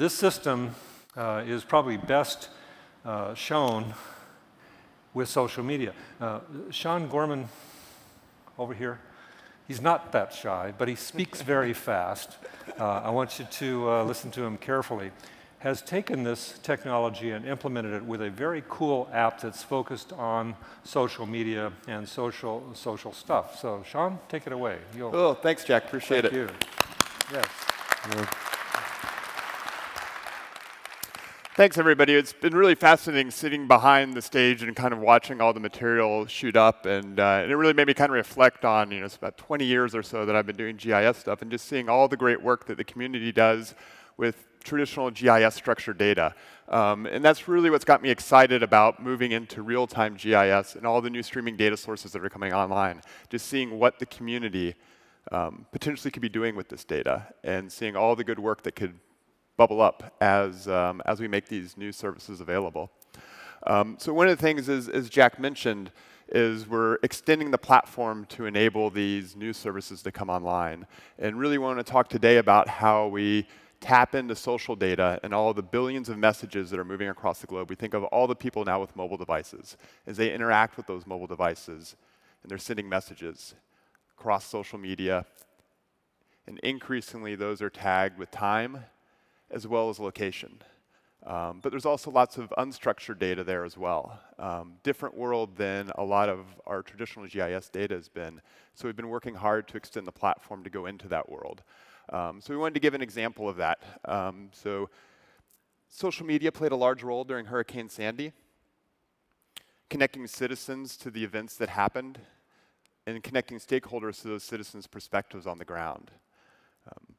this system uh, is probably best uh, shown with social media. Uh, Sean Gorman over here, he's not that shy, but he speaks very fast. Uh, I want you to uh, listen to him carefully has taken this technology and implemented it with a very cool app that's focused on social media and social social stuff. So, Sean, take it away. You'll oh, thanks, Jack. Appreciate thank it. You. Yes. Yeah. Thanks, everybody. It's been really fascinating sitting behind the stage and kind of watching all the material shoot up. And, uh, and, it really made me kind of reflect on, you know, it's about 20 years or so that I've been doing GIS stuff and just seeing all the great work that the community does with traditional GIS structured data. Um, and that's really what's got me excited about moving into real-time GIS and all the new streaming data sources that are coming online. Just seeing what the community um, potentially could be doing with this data and seeing all the good work that could bubble up as, um, as we make these new services available. Um, so one of the things, is, as Jack mentioned, is we're extending the platform to enable these new services to come online. And really want to talk today about how we tap into social data and all the billions of messages that are moving across the globe. We think of all the people now with mobile devices as they interact with those mobile devices and they're sending messages across social media. And increasingly, those are tagged with time as well as location. Um, but there's also lots of unstructured data there as well. Um, different world than a lot of our traditional GIS data has been. So we've been working hard to extend the platform to go into that world. Um, so we wanted to give an example of that. Um, so social media played a large role during Hurricane Sandy, connecting citizens to the events that happened and connecting stakeholders to those citizens' perspectives on the ground. Um,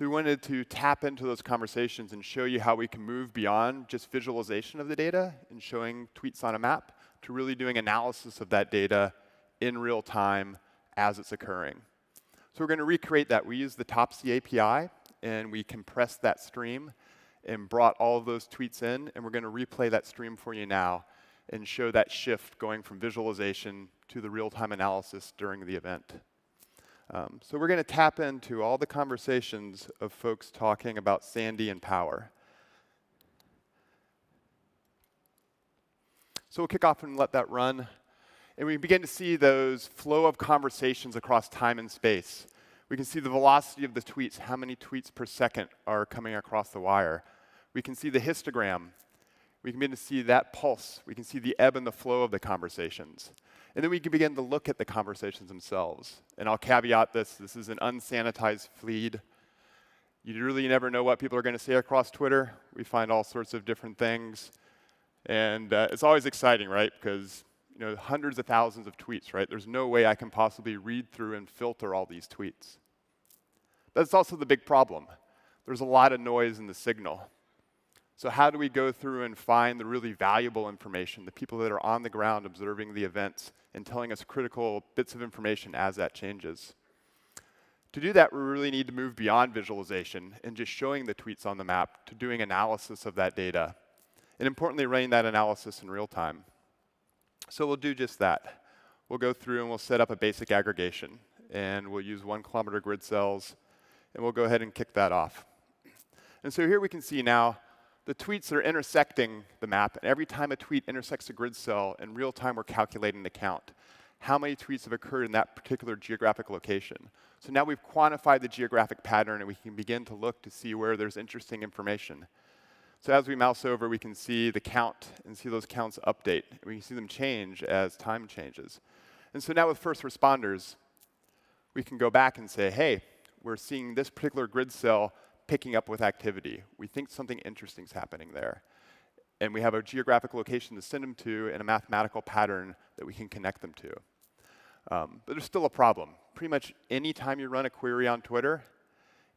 so we wanted to tap into those conversations and show you how we can move beyond just visualization of the data and showing tweets on a map to really doing analysis of that data in real time as it's occurring. So we're going to recreate that. We use the Topsy API, and we compressed that stream and brought all of those tweets in, and we're going to replay that stream for you now and show that shift going from visualization to the real-time analysis during the event. Um, so we're going to tap into all the conversations of folks talking about Sandy and power. So we'll kick off and let that run. And we begin to see those flow of conversations across time and space. We can see the velocity of the tweets, how many tweets per second are coming across the wire. We can see the histogram. We can begin to see that pulse. We can see the ebb and the flow of the conversations. And then we can begin to look at the conversations themselves. And I'll caveat this this is an unsanitized feed. You really never know what people are going to say across Twitter. We find all sorts of different things. And uh, it's always exciting, right? Because you know, hundreds of thousands of tweets, right? There's no way I can possibly read through and filter all these tweets. That's also the big problem. There's a lot of noise in the signal. So how do we go through and find the really valuable information, the people that are on the ground observing the events and telling us critical bits of information as that changes? To do that, we really need to move beyond visualization and just showing the tweets on the map to doing analysis of that data. And importantly, running that analysis in real time. So we'll do just that. We'll go through and we'll set up a basic aggregation. And we'll use one kilometer grid cells. And we'll go ahead and kick that off. And so here we can see now the tweets that are intersecting the map. And every time a tweet intersects a grid cell, in real time we're calculating the count. How many tweets have occurred in that particular geographic location? So now we've quantified the geographic pattern and we can begin to look to see where there's interesting information. So as we mouse over, we can see the count and see those counts update. We can see them change as time changes. And so now with first responders, we can go back and say, hey, we're seeing this particular grid cell picking up with activity. We think something interesting is happening there. And we have a geographic location to send them to and a mathematical pattern that we can connect them to. Um, but there's still a problem. Pretty much any time you run a query on Twitter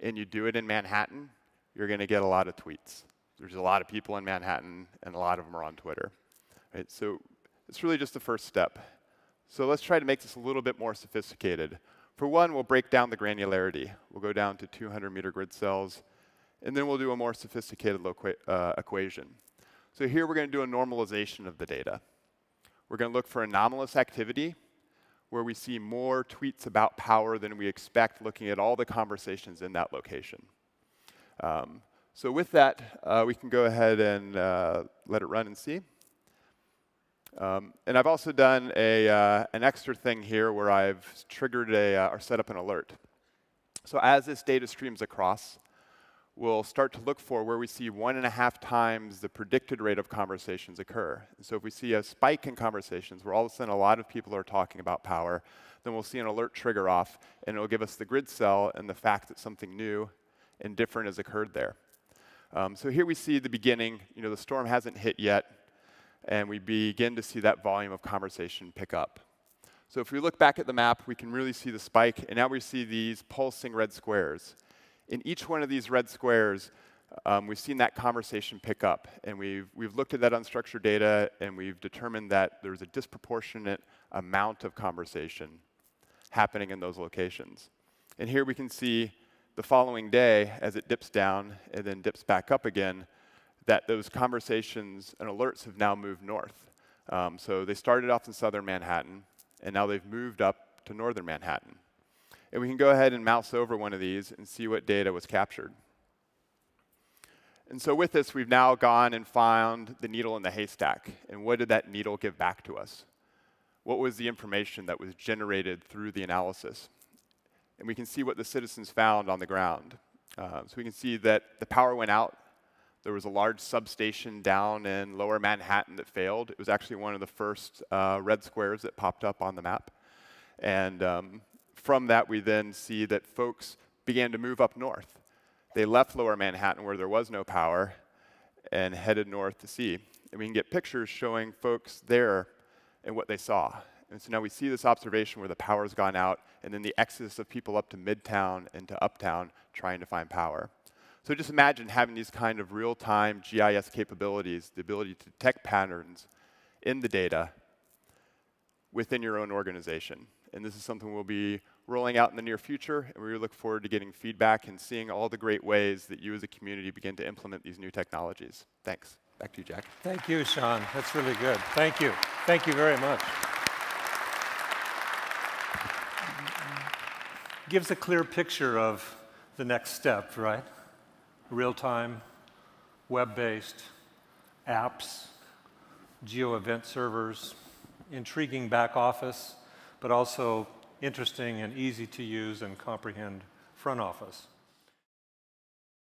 and you do it in Manhattan, you're going to get a lot of tweets. There's a lot of people in Manhattan, and a lot of them are on Twitter. Right? So it's really just the first step. So let's try to make this a little bit more sophisticated. For one, we'll break down the granularity. We'll go down to 200 meter grid cells, and then we'll do a more sophisticated uh, equation. So here we're going to do a normalization of the data. We're going to look for anomalous activity where we see more tweets about power than we expect looking at all the conversations in that location. Um, So with that, uh, we can go ahead and uh, let it run and see. Um, and I've also done a, uh, an extra thing here where I've triggered a, uh, or set up an alert. So as this data streams across, we'll start to look for where we see one and a half times the predicted rate of conversations occur. And so if we see a spike in conversations where all of a sudden a lot of people are talking about power, then we'll see an alert trigger off, and it'll give us the grid cell and the fact that something new and different has occurred there. Um, so here we see the beginning. You know, the storm hasn't hit yet, and we begin to see that volume of conversation pick up. So if we look back at the map, we can really see the spike, and now we see these pulsing red squares. In each one of these red squares, um, we've seen that conversation pick up, and we've, we've looked at that unstructured data, and we've determined that there's a disproportionate amount of conversation happening in those locations. And here we can see the following day, as it dips down and then dips back up again, that those conversations and alerts have now moved north. Um, so they started off in southern Manhattan, and now they've moved up to northern Manhattan. And we can go ahead and mouse over one of these and see what data was captured. And so with this, we've now gone and found the needle in the haystack. And what did that needle give back to us? What was the information that was generated through the analysis? and we can see what the citizens found on the ground. Uh, so we can see that the power went out. There was a large substation down in lower Manhattan that failed. It was actually one of the first uh, red squares that popped up on the map. And um, from that, we then see that folks began to move up north. They left lower Manhattan where there was no power and headed north to see. And we can get pictures showing folks there and what they saw. And so now we see this observation where the power's gone out, and then the exodus of people up to Midtown and to Uptown trying to find power. So just imagine having these kind of real-time GIS capabilities, the ability to detect patterns in the data within your own organization. And this is something we'll be rolling out in the near future, and we look forward to getting feedback and seeing all the great ways that you as a community begin to implement these new technologies. Thanks. Back to you, Jack. Thank you, Sean. That's really good. Thank you. Thank you very much. gives a clear picture of the next step, right? Real time, web based, apps, geo event servers, intriguing back office, but also interesting and easy to use and comprehend front office.